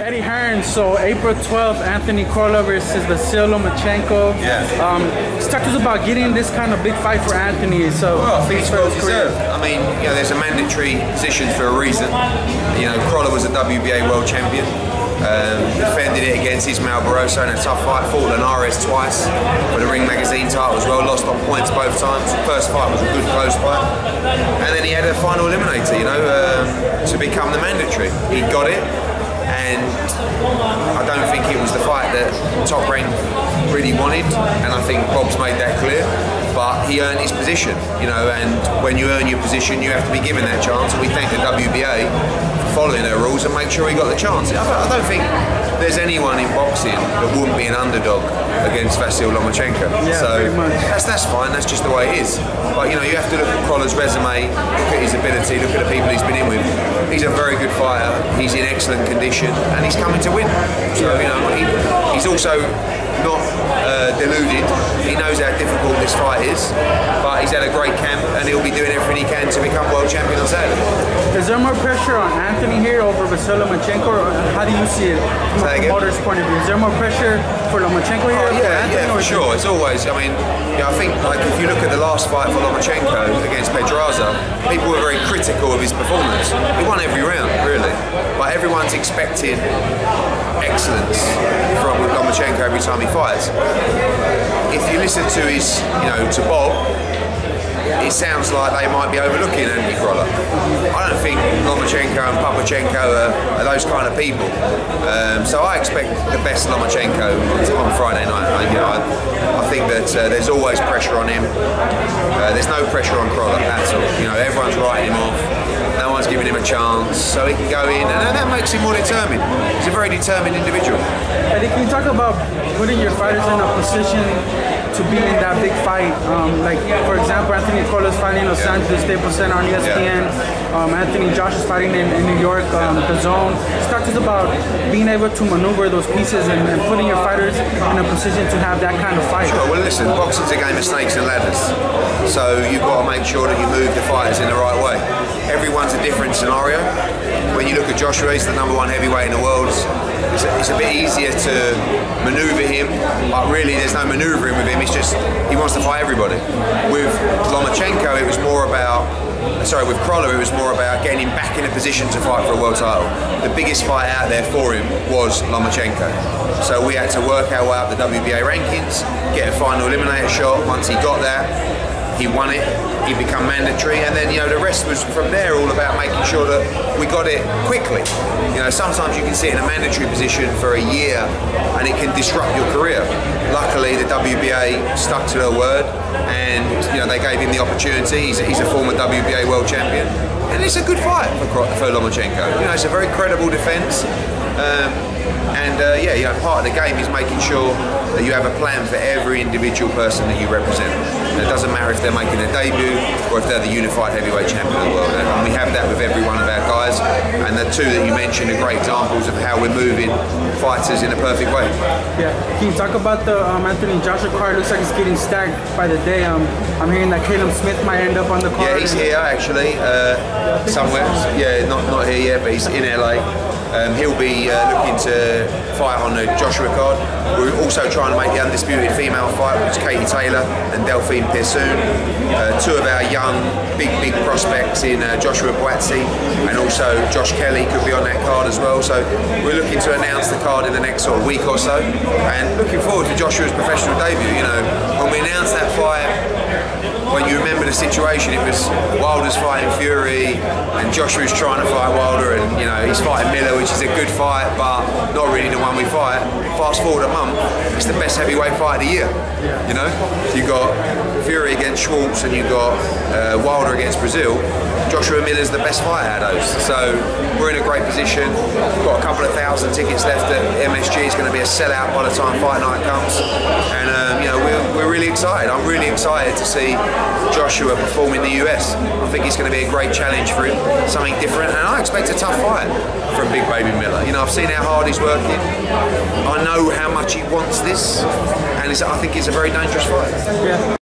Eddie Hearn, so April 12th, Anthony Crolla versus Vasyl Lomachenko. Yeah. Um, just talk to us about getting this kind of big fight for Anthony. So Well, I think it's well deserved. I mean, you know, there's a mandatory position for a reason. You know, Crolla was a WBA world champion. Um, defended it against Ismael Barroso in a tough fight. Fought Linares twice for the Ring Magazine title as well. Lost on points both times. First fight was a good close fight. And then he had a final eliminator, you know, um, to become the mandatory. He got it. And I don't think it was the fight that Top Rank really wanted, and I think Bob's made that clear. But he earned his position, you know, and when you earn your position, you have to be given that chance. And we thank the WBA following their rules and make sure he got the chance. I don't, think there's anyone in boxing that wouldn't be an underdog against Vasyl Lomachenko. Yeah, so that's that's fine. That's just the way it is. But you know, you have to look at Crolla's resume, look at his ability, look at the people he's been in with. He's a very good fighter. He's in excellent condition, and he's coming to win. So you know, he, he's also not uh, Uh, deluded. He knows how difficult this fight is, but he's had a great camp, and he'll be doing everything he can to become world champion on Saturday. Is there more pressure on Anthony here over Vasyl Lomachenko, how do you see it from a promoter's point of view? Is there more pressure for Lomachenko here? Oh, yeah, yeah, for sure. It's always. I mean, yeah, I think like if you look at the last fight for Lomachenko against Pedraza, people were very critical of his performance. He won every round, really, but everyone's expecting excellence from Lomachenko every time he fights. If you listen to his, you know, to Bob, it sounds like they might be overlooking Andy Crolla. I don't think Lomachenko and Papachenko are, are those kind of people. Um, so I expect the best Lomachenko on, Friday night. I, you know, I, I think that uh, there's always pressure on him. Uh, there's no pressure on Crolla at all. You know, everyone's writing him off. No one's giving him a chance, so he can go in, and that makes him more determined. He's a very determined individual. Eddie, can you talk about putting your fighters in a position to be in that big fight? Um, like, for example, Anthony Crolla's fighting Los Yeah. Angeles Staples Center on ESPN. Um, Anthony Josh is fighting in, in New York, um, the Zone. Just talk to us about being able to maneuver those pieces and, and putting your fighters in a position to have that kind of fight. Sure, well listen, boxing's a game of snakes and ladders. So you've got to make sure that you move the fighters in the right way. Everyone's a different scenario. When you look at Joshua, he's the number one heavyweight in the world. It's a, it's a bit easier to manoeuvre him, but really there's no manoeuvring with him. It's just he wants to fight everybody. With Lomachenko, it was more about sorry, with Crolla, it was more about getting him back in a position to fight for a world title. The biggest fight out there for him was Lomachenko. So we had to work our way up the WBA rankings, get a final eliminator shot. Once he got that, he won it. He become mandatory, and then you know the rest was from there all about making sure that we got it quickly. You know, sometimes you can sit in a mandatory position for a year, and it can disrupt your career. Luckily, the WBA stuck to their word, and you know they gave him the opportunity. He's, he's a former WBA world champion, and it's a good fight for, for Lomachenko. You know, it's a very credible defence. Um, and uh, yeah, you know, part of the game is making sure that you have a plan for every individual person that you represent. And it doesn't matter if they're making their debut or if they're the unified heavyweight champion of the world. And we have that with every one of our guys. And the two that you mentioned are great examples of how we're moving fighters in a perfect way. Yeah. Can you talk about the um, Anthony Joshua card? Looks like it's getting stacked by the day. Um, I'm hearing that Callum Smith might end up on the card. Yeah, he's here actually, uh, somewhere. Yeah, not not here yet, but he's in LA. Um, he'll be uh, looking to fight on the Joshua card. We're also trying to make the undisputed female fight, which is Katie Taylor and Delphine Persoon. Uh, two of our young, big, big prospects in uh, Joshua Buatsi and also Josh Kelly could be on that card as well. So we're looking to announce the card in the next sort of week or so, and looking forward to Joshua's professional debut. You know, when we announced that fight, when you remember the situation, it was Wilder's fighting Fury, and Joshua's trying to fight Wilder, and you know he's fighting Miller, which is a good fight, but not really the one we fight. Fast forward a month, it's the best heavyweight fight of the year. You know, you got Fury against Schwarz, and you got uh, Wilder against Breazeale. Joshua Miller's the best fight out of those, so we're in a great position. We've got a couple of thousand tickets left at MSG. It's going to be a sellout by the time fight night comes, and um, you know we're, we're really excited. I'm really excited to see Joshua perform in the US. I think it's going to be a great challenge for him, something different, and I expect a tough fight from Big Baby Miller. You know, I've seen how hard he's working. I know how much he wants this, and I think it's a very dangerous fight. Yeah.